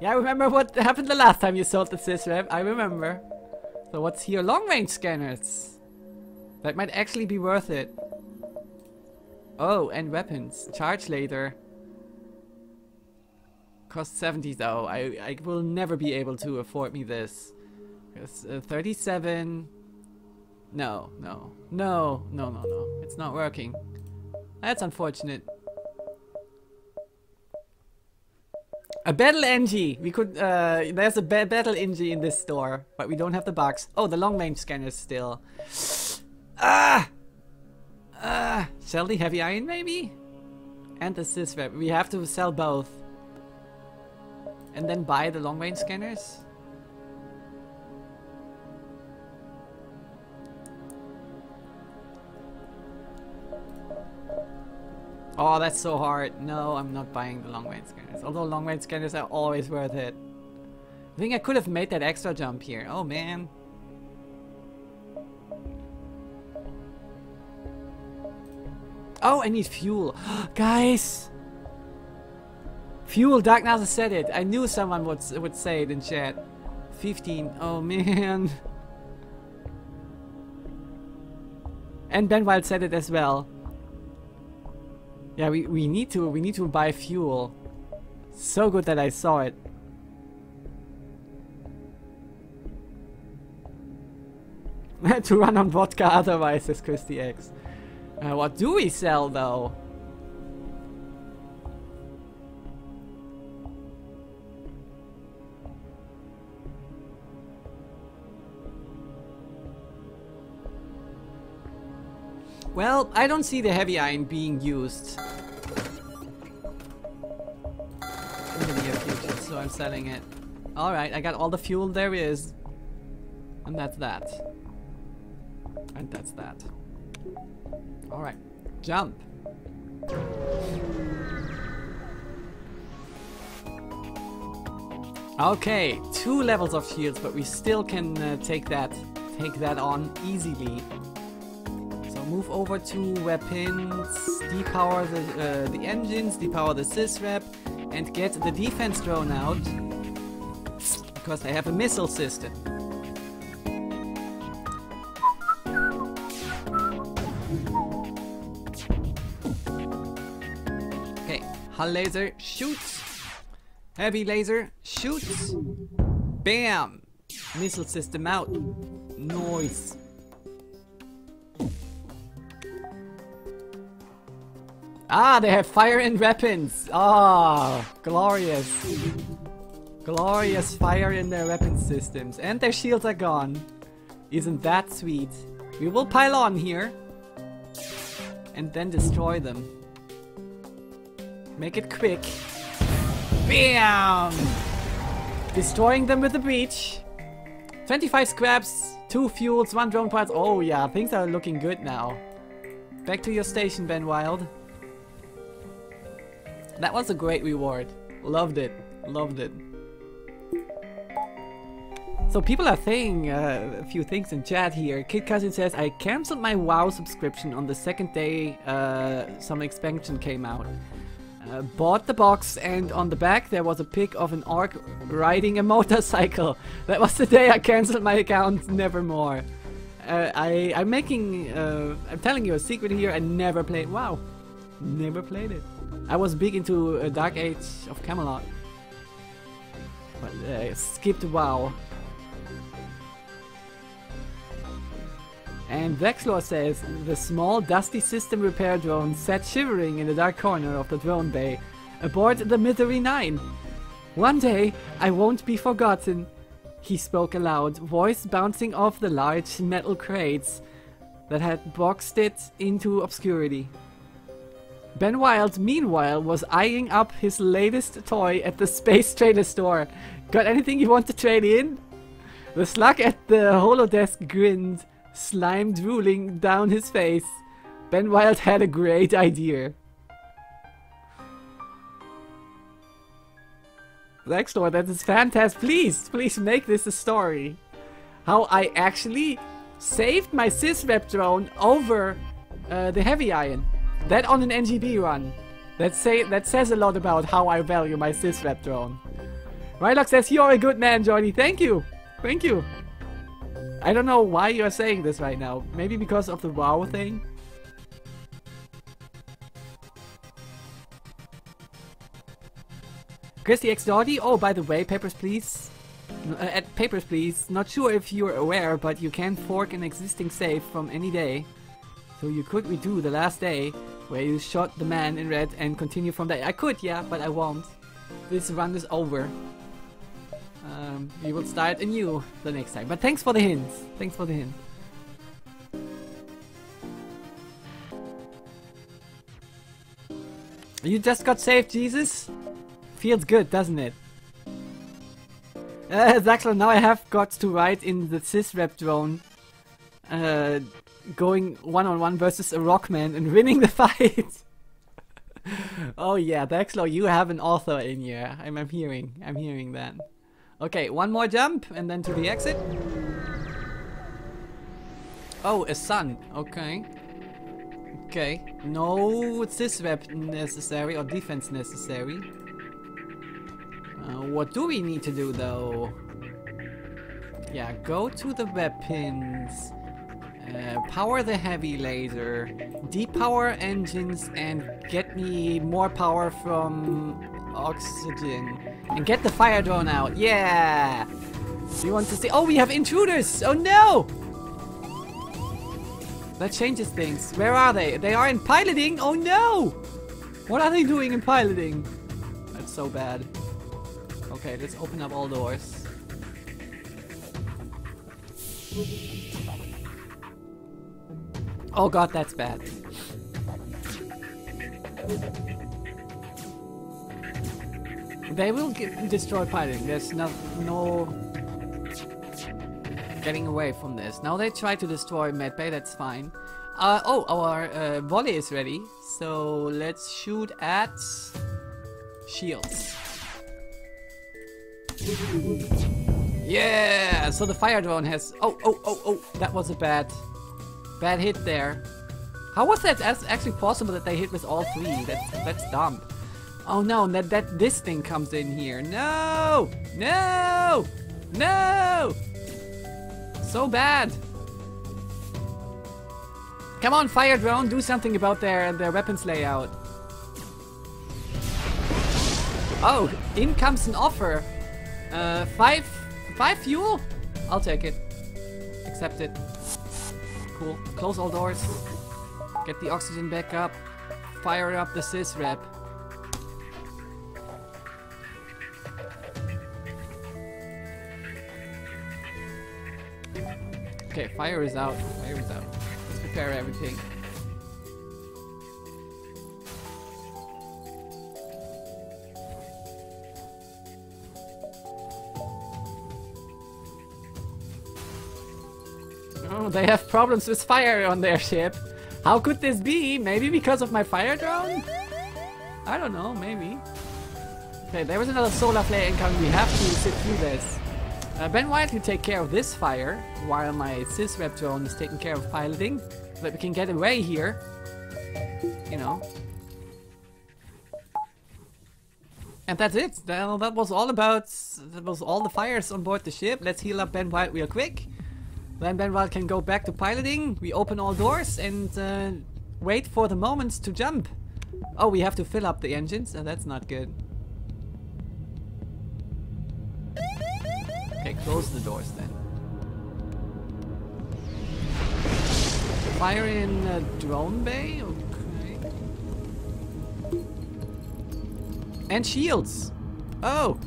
Yeah, I remember what happened the last time you sold the sysrep. I remember. So what's here? Long range scanners. That might actually be worth it. Oh, and weapons. Charge later. Cost 70 though. I, I will never be able to afford me this. It's, uh, 37. No, no. No, no, no, no. It's not working. That's unfortunate. A battle NG. We could. Uh, there's a ba battle NG in this store, but we don't have the box. Oh, the long range scanner still. Ah. Ah. Sell the heavy ion maybe, and the sysrep. We have to sell both, and then buy the long range scanners. Oh, that's so hard. No, I'm not buying the long range scanners. Although long range scanners are always worth it. I think I could have made that extra jump here. Oh man. Oh, I need fuel. Guys! Fuel, Dark NASA said it. I knew someone would, would say it in chat. 15. Oh man. And Ben Wild said it as well. Yeah, we, we need to we need to buy fuel. So good that I saw it. to run on vodka otherwise, says Christy X. Uh, what do we sell though? Well, I don't see the heavy ion being used in the near future, so I'm selling it. Alright, I got all the fuel there is. And that's that. And that's that. Alright, jump. Okay, two levels of shields, but we still can uh, take that take that on easily move over to weapons, depower the, uh, the engines, depower the sysrep, and get the defense drone out. Because they have a missile system. Okay, hull laser shoots. Heavy laser shoots. Bam! Missile system out. Noise. Ah, they have fire and weapons. Ah, oh, glorious. Glorious fire in their weapon systems. And their shields are gone. Isn't that sweet? We will pile on here. And then destroy them. Make it quick. Bam! Destroying them with the breach. 25 scraps, 2 fuels, 1 drone parts. Oh yeah, things are looking good now. Back to your station, Ben Wild. That was a great reward. Loved it. Loved it. So people are saying uh, a few things in chat here. Kid Cousin says, I cancelled my WoW subscription on the second day uh, some expansion came out. Uh, bought the box and on the back there was a pic of an orc riding a motorcycle. That was the day I cancelled my account, nevermore. Uh, I, I'm making, uh, I'm telling you a secret here, I never played WoW. Never played it. I was big into a Dark Age of Camelot. But uh, skipped WoW. And Vexlor says, the small dusty system repair drone sat shivering in the dark corner of the drone bay, aboard the Misery 9. One day, I won't be forgotten. He spoke aloud, voice bouncing off the large metal crates that had boxed it into obscurity. Ben Wild, meanwhile, was eyeing up his latest toy at the Space Trader store. Got anything you want to trade in? The slug at the holodesk grinned, slime drooling down his face. Ben Wild had a great idea. Next door, that is fantastic. Please, please make this a story. How I actually saved my sysrep drone over uh, the heavy ion. That on an Engi B run. That say that says a lot about how I value my sysrep drone. Rylock says you're a good man, Johnny. Thank you. Thank you. I don't know why you're saying this right now. Maybe because of the WoW thing? Christy X Dotty. Oh, by the way, Papers, Please. Uh, at Papers, Please. Not sure if you're aware, but you can fork an existing save from any day. So you could redo the last day where you shot the man in red and continue from there. I could, yeah, but I won't. This run is over. Um, we will start anew the next time. But thanks for the hints. Thanks for the hint. You just got saved, Jesus? Feels good, doesn't it? Uh, Zaxler, now I have got to ride in the sysrep drone. Uh, going one-on-one versus a rockman and winning the fight. oh yeah, Daxlo, you have an author in you. I'm, I'm hearing, I'm hearing that. Okay, one more jump and then to the exit. Oh, a sun. Okay. Okay. No sysrep necessary or defense necessary. Uh, what do we need to do though? Yeah, go to the weapons. Uh, power the heavy laser, depower engines and get me more power from oxygen. And get the fire drone out, yeah! We want to see- oh we have intruders! Oh no! That changes things. Where are they? They are in piloting? Oh no! What are they doing in piloting? That's so bad. Okay, let's open up all doors. Oh god, that's bad. They will get, destroy piloting. There's no, no getting away from this. Now they try to destroy medbay, that's fine. Uh, oh, our uh, volley is ready. So let's shoot at shields. Yeah! So the fire drone has... Oh, oh, oh, oh! That was a bad Bad hit there. How was that actually possible that they hit with all three? That's, that's dumb. Oh no, that, that this thing comes in here. No! No! No! So bad. Come on, fire drone, do something about their, their weapons layout. Oh, in comes an offer. Uh, five, five fuel? I'll take it. Accept it. Cool. Close all doors. Get the oxygen back up. Fire up the sysrep. Okay, fire is out. Fire is out. Let's prepare everything. they have problems with fire on their ship. How could this be? Maybe because of my fire drone? I don't know, maybe. Okay, there was another solar flare incoming. We have to sit through this. Uh, ben Wild can take care of this fire while my sysrep drone is taking care of piloting. So that we can get away here. You know. And that's it. Well, that was all about... That was all the fires on board the ship. Let's heal up Ben Wild real quick. Then Benwild can go back to piloting. We open all doors and uh, wait for the moments to jump. Oh, we have to fill up the engines? Oh, that's not good. Okay, close the doors then. Fire in uh, drone bay? Okay. And shields! Oh!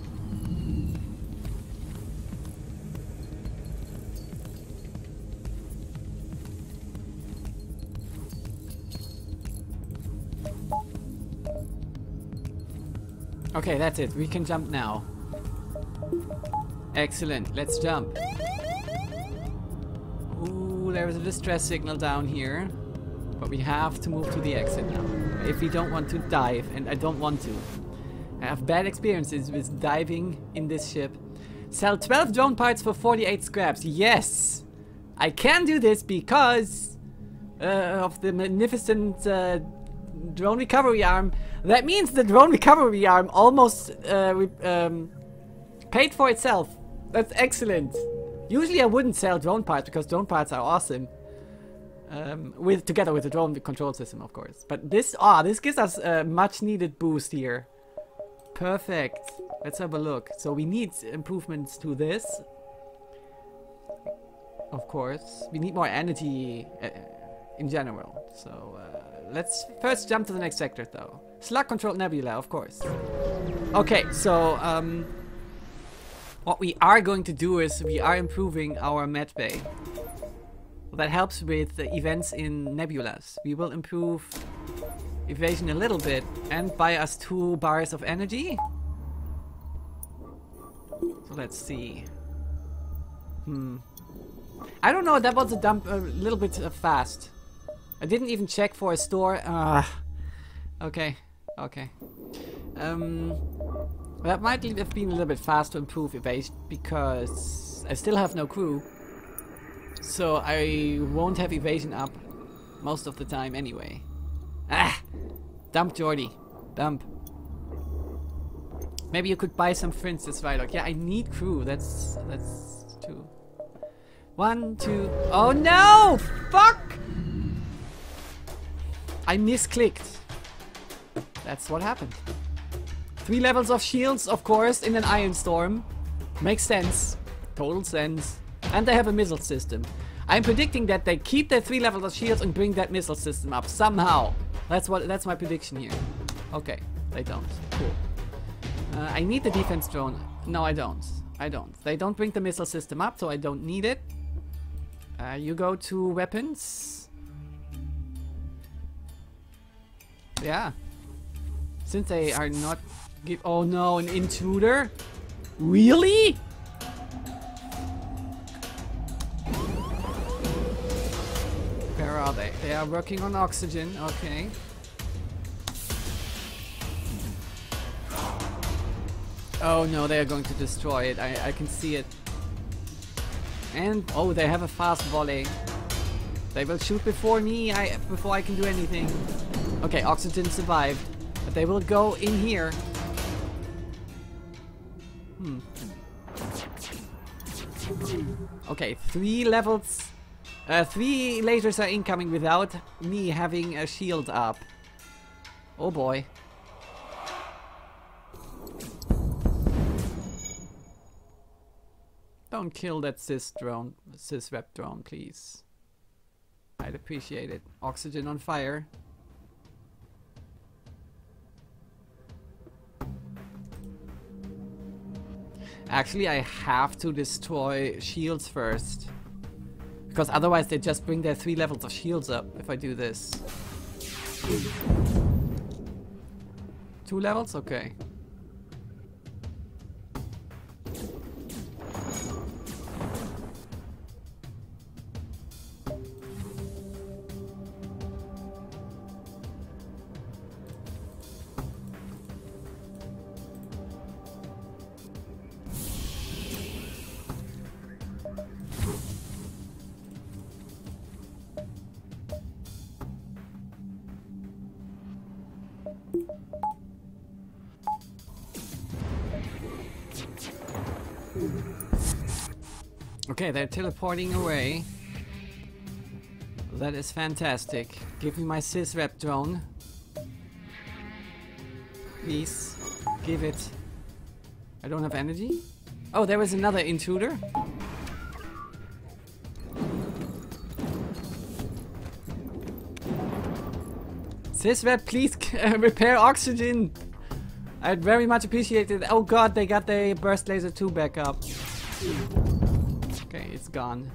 Okay, that's it. We can jump now. Excellent. Let's jump. Ooh, there's a distress signal down here. But we have to move to the exit now. If we don't want to dive, and I don't want to. I have bad experiences with diving in this ship. Sell 12 drone parts for 48 scraps. Yes! I can do this because uh, of the magnificent uh, drone recovery arm. That means the drone recovery arm almost uh, um, paid for itself. That's excellent. Usually I wouldn't sell drone parts because drone parts are awesome. Um, with together with the drone control system, of course. But this, ah, this gives us a much needed boost here. Perfect. Let's have a look. So we need improvements to this. Of course. We need more energy uh, in general. So uh, let's first jump to the next sector though. Slug controlled nebula, of course. Okay, so um, what we are going to do is we are improving our med bay. That helps with the events in nebulas. We will improve evasion a little bit and buy us two bars of energy. So let's see. Hmm. I don't know, that was a dump a little bit uh, fast. I didn't even check for a store. Ah. Okay. Okay. Um, that might have been a little bit fast to improve evasion because I still have no crew. So I won't have evasion up most of the time anyway. Ah! Dump Geordy. Dump. Maybe you could buy some friends this Like, Yeah, I need crew. That's that's two. One, two. Oh no! Fuck! I misclicked. That's what happened. Three levels of shields, of course, in an ion Storm. Makes sense. Total sense. And they have a missile system. I'm predicting that they keep their three levels of shields and bring that missile system up somehow. That's what. That's my prediction here. Okay, they don't. Cool. Uh, I need the defense drone. No, I don't. I don't. They don't bring the missile system up, so I don't need it. Uh, you go to weapons. Yeah. Since they are not give- Oh no, an intruder? Really? Where are they? They are working on oxygen, okay. Oh no, they are going to destroy it. I, I can see it. And, oh, they have a fast volley. They will shoot before me, I before I can do anything. Okay, oxygen survived. But they will go in here. Hmm. Okay, three levels. Uh, three lasers are incoming without me having a shield up. Oh boy. Don't kill that cis drone, sysrep drone, please. I'd appreciate it. Oxygen on fire. Actually, I have to destroy shields first. Because otherwise they just bring their three levels of shields up if I do this. Two levels? Okay. Okay, they're teleporting away. That is fantastic. Give me my sysrep drone. Please, give it. I don't have energy? Oh, there was another intruder. Sysrep, please repair oxygen. I'd very much appreciate it. Oh god, they got the burst laser 2 back up. Okay, it's gone.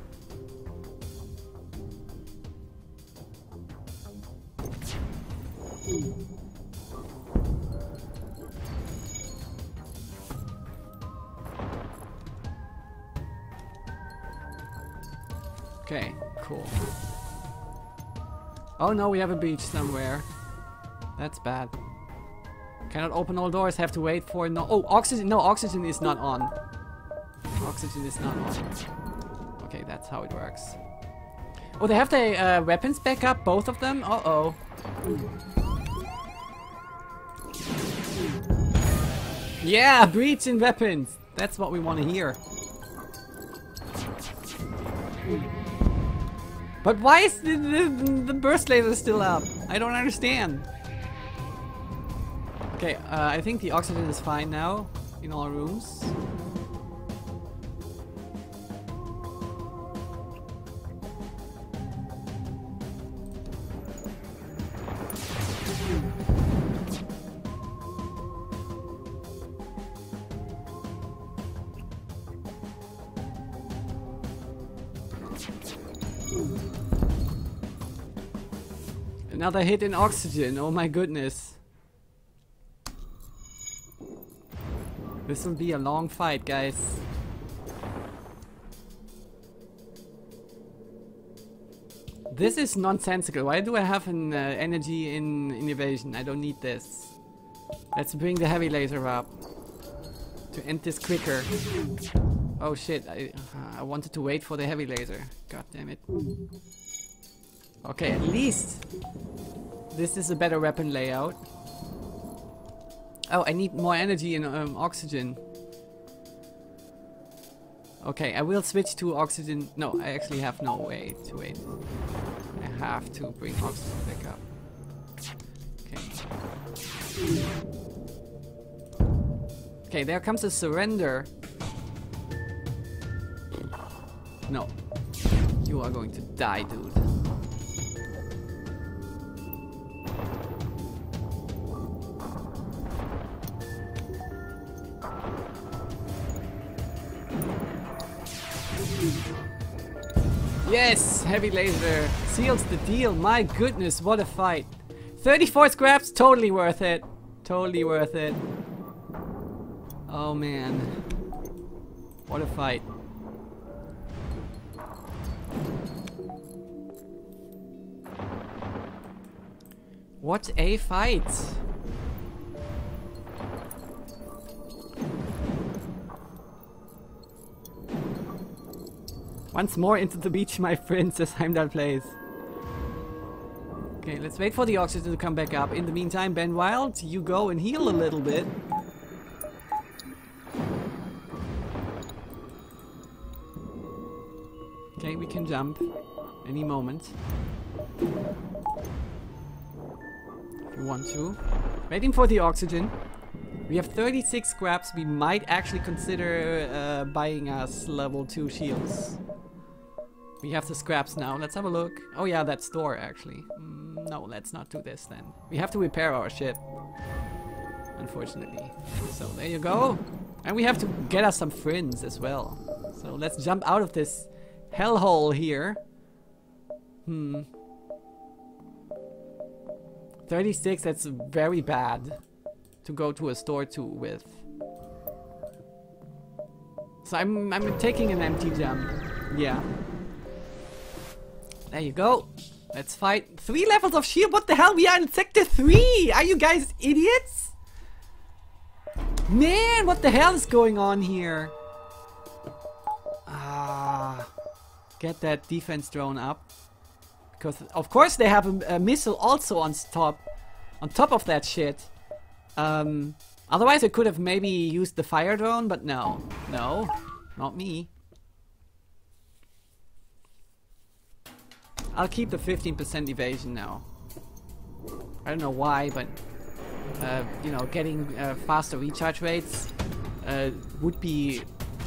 Okay, cool. Oh no, we have a beach somewhere. That's bad. Cannot open all doors, have to wait for no- Oh, oxygen! No, oxygen is not on. Oxygen is not on. Okay, that's how it works. Oh, they have their uh, weapons back up, both of them? Uh-oh. Yeah, breach in weapons. That's what we want to hear. But why is the, the, the burst laser still up? I don't understand. Okay, uh, I think the oxygen is fine now in all rooms. Another hit in oxygen, oh my goodness. This will be a long fight, guys. This is nonsensical. Why do I have an uh, energy in, in evasion? I don't need this. Let's bring the heavy laser up. To end this quicker. Oh shit, I, uh, I wanted to wait for the heavy laser. God damn it. Okay, at least this is a better weapon layout. Oh, I need more energy and um, oxygen. Okay, I will switch to oxygen. No, I actually have no way to wait. I have to bring oxygen back up. Okay. Okay, there comes a surrender. No. You are going to die, dude. Yes, heavy laser seals the deal. My goodness, what a fight. 34 scraps, totally worth it. Totally worth it. Oh man. What a fight. What a fight. Once more into the beach, my friend, says Heimdall plays. Okay, let's wait for the oxygen to come back up. In the meantime, Ben Wild, you go and heal a little bit. Okay, we can jump any moment. If you want to. Waiting for the oxygen. We have 36 scraps. We might actually consider uh, buying us level 2 shields. We have the scraps now. Let's have a look. Oh yeah, that store actually. Mm, no, let's not do this then. We have to repair our ship. Unfortunately. So there you go. And we have to get us some friends as well. So let's jump out of this hellhole here. Hmm. 36, that's very bad to go to a store to with. So I'm, I'm taking an empty jump. Yeah. There you go. Let's fight. Three levels of shield? What the hell? We are in sector three! Are you guys idiots? Man, what the hell is going on here? Ah, get that defense drone up. Because of course they have a, a missile also on top. On top of that shit. Um, otherwise I could have maybe used the fire drone, but no. No, not me. I'll keep the 15% evasion now. I don't know why, but uh, you know, getting uh, faster recharge rates uh, would be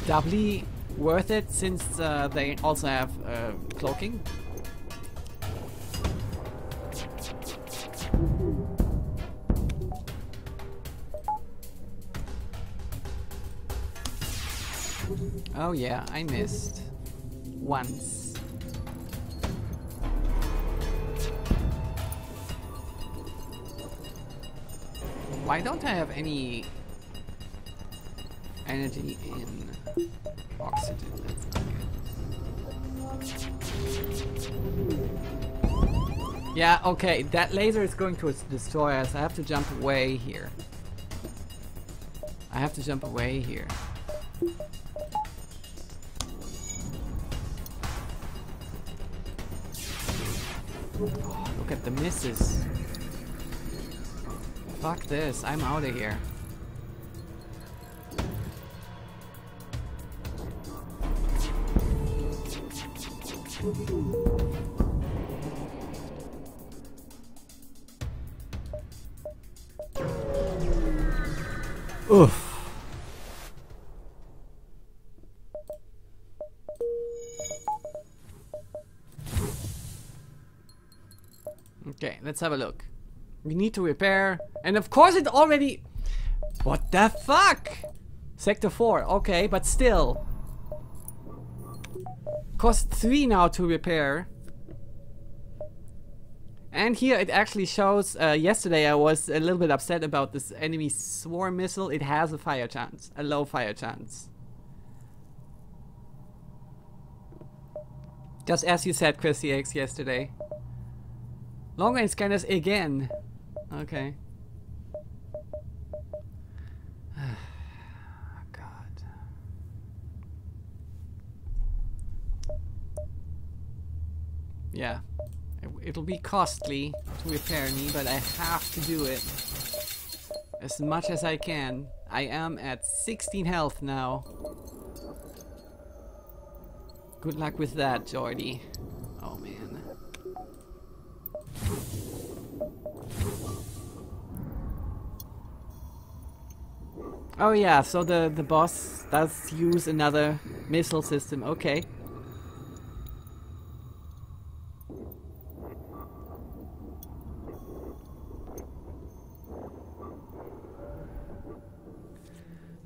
doubly worth it since uh, they also have uh, cloaking. Oh yeah, I missed. Once. Why don't I have any energy in oxygen? Yeah, okay, that laser is going to destroy us. I have to jump away here. I have to jump away here. Oh, look at the misses. Fuck this, I'm out of here. Oof. Okay, let's have a look. We need to repair. And of course it already... What the fuck? Sector 4, okay, but still. Cost 3 now to repair. And here it actually shows, uh, yesterday I was a little bit upset about this enemy swarm missile. It has a fire chance, a low fire chance. Just as you said, Chris X yesterday. Long range scanners again. Okay. God. Yeah. It'll be costly to repair me, but I have to do it. As much as I can. I am at 16 health now. Good luck with that, Geordy. Oh man. Oh yeah, so the, the boss does use another missile system, okay.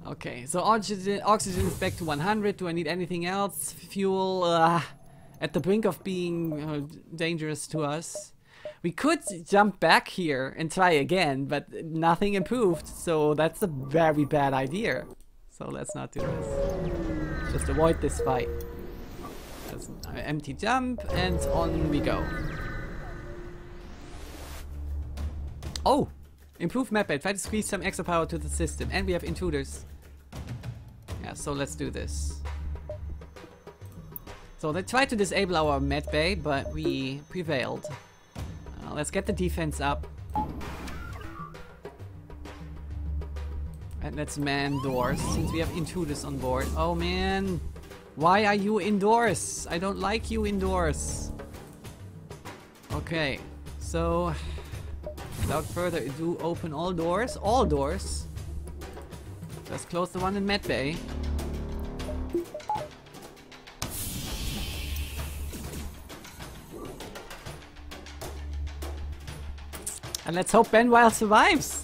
Okay, so oxygen, oxygen is back to 100. Do I need anything else? Fuel uh, at the brink of being uh, dangerous to us. We could jump back here and try again, but nothing improved, so that's a very bad idea. So let's not do this. Just avoid this fight. Just an empty jump, and on we go. Oh! Improved map Try to squeeze some extra power to the system. And we have intruders. Yeah, so let's do this. So they tried to disable our med bay, but we prevailed. Let's get the defense up. And let's man doors, since we have intruders on board. Oh man! Why are you indoors? I don't like you indoors. Okay, so without further ado, open all doors. All doors. Just close the one in Medbay. And let's hope Benwild survives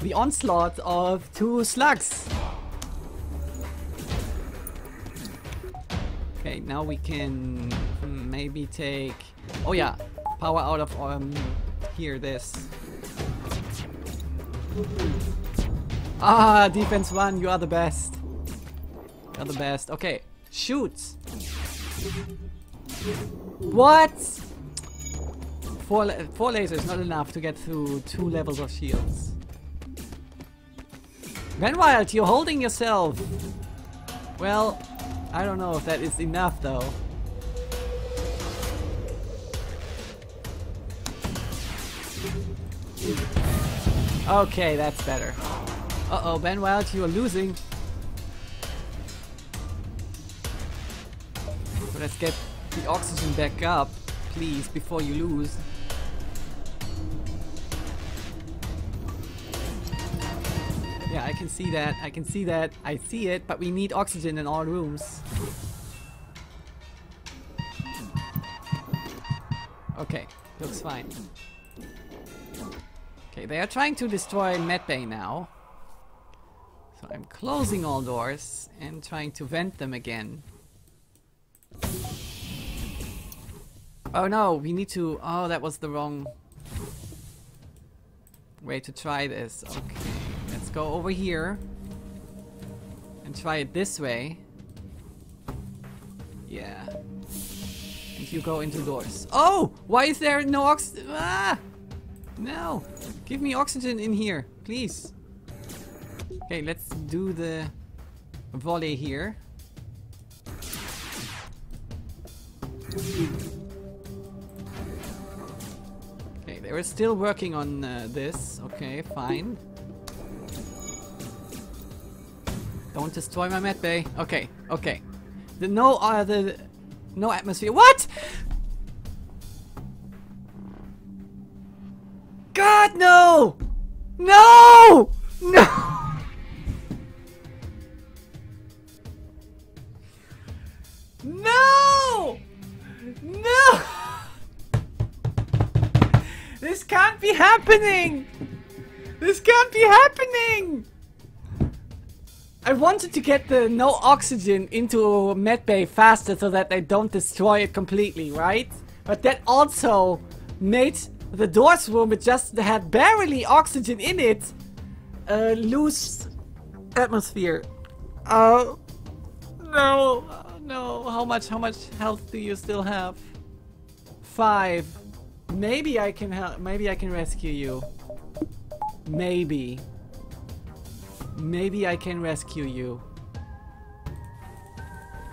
the onslaught of two slugs. Okay, now we can maybe take... Oh yeah, power out of um here, this. Ah, defense one, you are the best. You're the best. Okay, shoot. What? Four, four lasers, not enough to get through two levels of shields. Benwild, you're holding yourself. Well, I don't know if that is enough though. Okay, that's better. Uh-oh, Benwild, you are losing. So let's get the oxygen back up, please, before you lose. Can see that. I can see that. I see it, but we need oxygen in all rooms. Okay, looks fine. Okay, they are trying to destroy Medbay now. So I'm closing all doors and trying to vent them again. Oh no, we need to... Oh, that was the wrong way to try this. Okay, let's go over here and try it this way. Yeah. And you go into doors. Oh! Why is there no ox... Ah! No! Give me oxygen in here, please. Okay, let's do the volley here. Okay, they were still working on uh, this. Okay, fine. Don't destroy my med bay. Okay, okay. The no, uh, No atmosphere. What? God, no! No! No! No! No! This can't be happening! This can't be happening! I wanted to get the no oxygen into medbay faster so that they don't destroy it completely, right? But that also made the doors room, which just had barely oxygen in it, uh, lose atmosphere. Oh, no, no. How much, how much health do you still have? Five. Maybe I can help, maybe I can rescue you. Maybe. Maybe I can rescue you.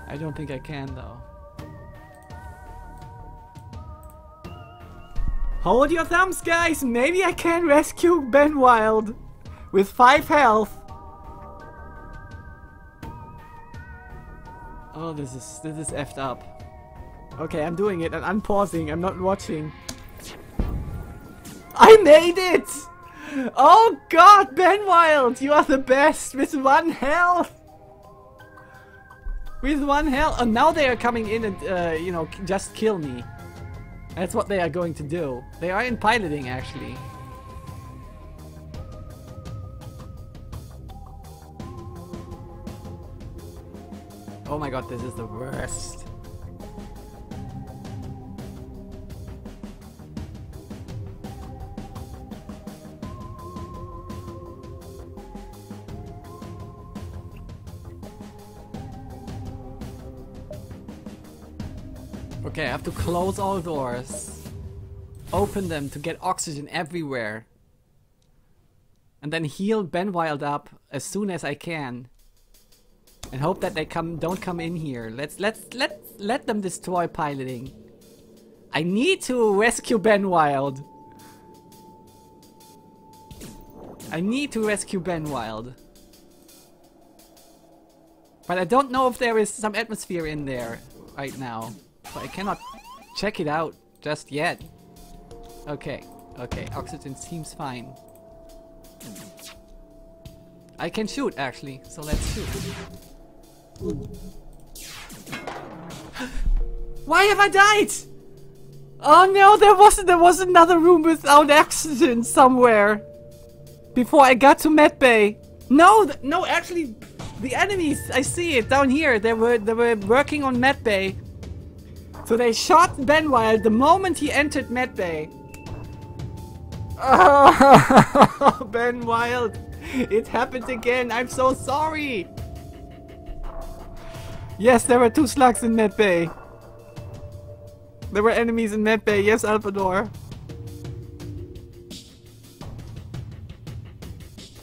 I don't think I can though. Hold your thumbs guys! Maybe I can rescue Ben Wild with 5 health. Oh, this is this is effed up. Okay, I'm doing it and I'm pausing. I'm not watching. I made it! Oh god, Ben Wild, you are the best with one health! With one health. And now they are coming in and, uh, you know, just kill me. That's what they are going to do. They are in piloting, actually. Oh my god, this is the worst. Okay, I have to close all doors. Open them to get oxygen everywhere. And then heal Ben Wild up as soon as I can. And hope that they come don't come in here. Let's let's let let them destroy piloting. I need to rescue Ben Wild. I need to rescue Ben Wild. But I don't know if there is some atmosphere in there right now. But I cannot check it out just yet. Okay, okay, oxygen seems fine. I can shoot actually, so let's shoot. Why have I died? Oh no, there was there was another room without oxygen somewhere. Before I got to medbay. No, no, actually, the enemies. I see it down here. They were they were working on medbay. So they shot Ben Wild the moment he entered medbay. Oh, Ben Wild, it happened again. I'm so sorry. Yes, there were two slugs in medbay. There were enemies in medbay. Yes, Alphador.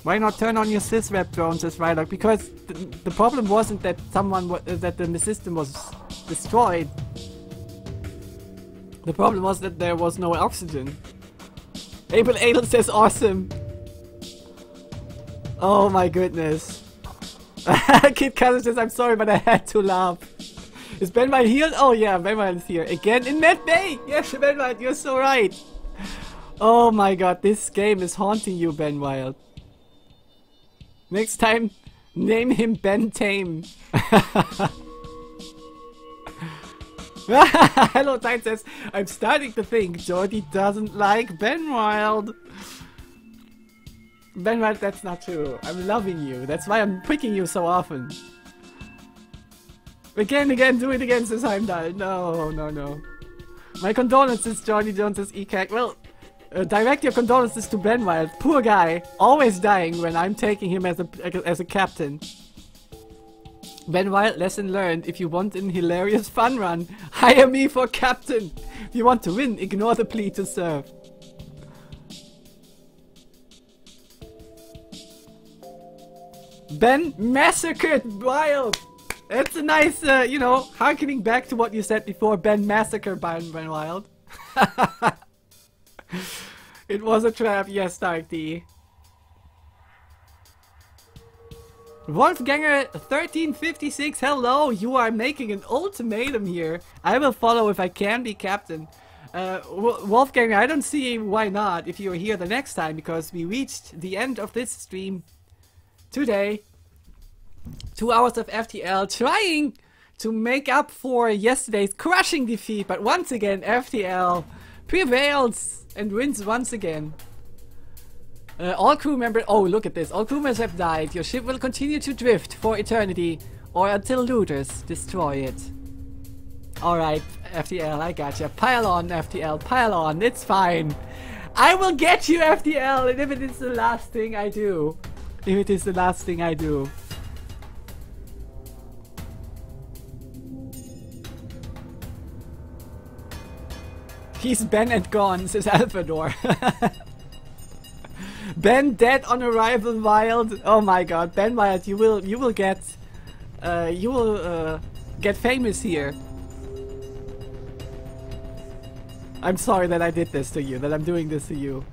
Why not turn on your sysrep drones, says Rylock? Because the, the problem wasn't that someone that the system was destroyed. The problem was that there was no oxygen. Abel Adel says awesome. Oh my goodness. Kid Cousin says I'm sorry but I had to laugh. Is Ben Wild? Oh yeah, Ben Wild is here. Again in Med Bay! Yes, Ben Wild, you're so right. Oh my god, this game is haunting you, Ben Wild. Next time, name him Ben Tame. Hello, Time says, I'm starting to think Geordy doesn't like Ben Wild. Ben Wild, that's not true. I'm loving you. That's why I'm picking you so often. Again, again, do it again, says Heimdall. No, no, no. My condolences, Johnny Jones's ECAC. Well, uh, direct your condolences to Ben Wild. Poor guy. Always dying when I'm taking him as a, as a captain. Ben Wild, lesson learned. If you want an hilarious fun run, hire me for captain. If you want to win, ignore the plea to serve. Ben massacred Wild. That's a nice, uh, you know, harkening back to what you said before. Ben massacred Ben, ben Wild. it was a trap, yes, Dark D. Wolfganger 1356, hello! You are making an ultimatum here. I will follow if I can be captain. Uh, Wolfganger, I don't see why not if you're here the next time because we reached the end of this stream today. Two hours of FTL trying to make up for yesterday's crushing defeat, but once again FTL prevails and wins once again. Uh, all crew members- oh look at this, all crew members have died. Your ship will continue to drift for eternity or until looters destroy it. Alright, FTL, I gotcha. Pile on, FTL, pile on, it's fine. I will get you, FTL, and if it is the last thing I do. If it is the last thing I do. He's been and gone, says Alphador. Ben dead on arrival, Wild. Oh my god, Ben Wild, you will you will get uh, you will uh, get famous here. I'm sorry that I did this to you, that I'm doing this to you.